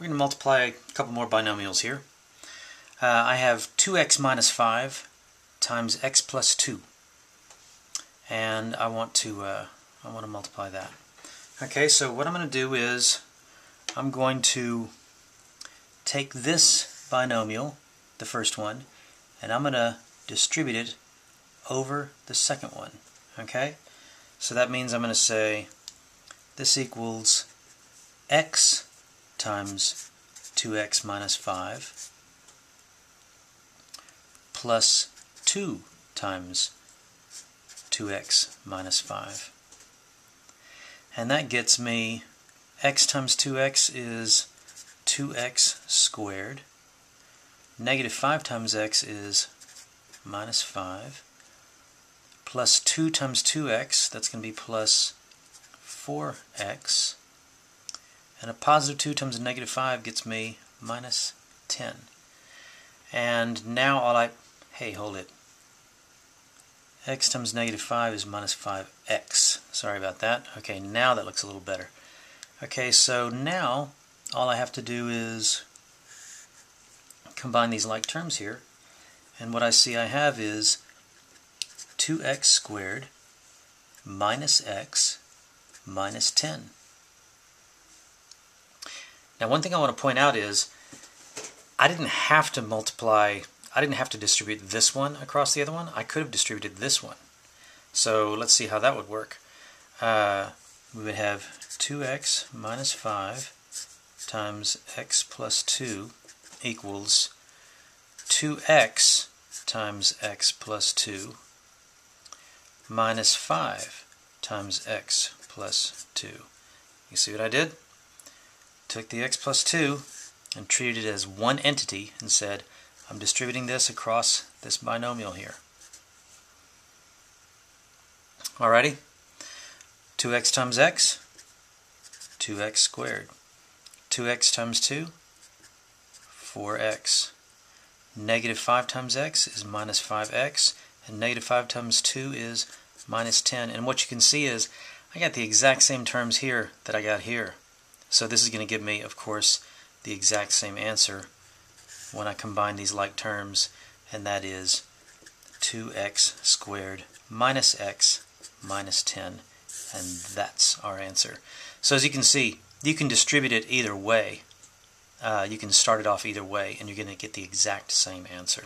we're going to multiply a couple more binomials here. Uh, I have 2x minus 5 times x plus 2. And I want to uh, I want to multiply that. Okay, so what I'm going to do is I'm going to take this binomial, the first one, and I'm going to distribute it over the second one. Okay? So that means I'm going to say this equals x times 2x minus 5 plus 2 times 2x minus 5. And that gets me x times 2x is 2x squared. Negative 5 times x is minus 5. Plus 2 times 2x, that's going to be plus 4x. And a positive 2 times a negative 5 gets me minus 10. And now all I... Hey, hold it. x times negative 5 is minus 5x. Sorry about that. Okay, now that looks a little better. Okay, so now all I have to do is combine these like terms here. And what I see I have is 2x squared minus x minus 10. Now one thing I want to point out is I didn't have to multiply, I didn't have to distribute this one across the other one. I could have distributed this one. So let's see how that would work. Uh, we would have 2x minus 5 times x plus 2 equals 2x times x plus 2 minus 5 times x plus 2. You see what I did? Took the x plus 2 and treated it as one entity and said, I'm distributing this across this binomial here. Alrighty? 2x times x, 2x squared. 2x times 2, 4x. Negative 5 times x is minus 5x, and negative 5 times 2 is minus 10. And what you can see is I got the exact same terms here that I got here. So this is going to give me, of course, the exact same answer when I combine these like terms, and that is 2x squared minus x minus 10, and that's our answer. So as you can see, you can distribute it either way. Uh, you can start it off either way, and you're going to get the exact same answer.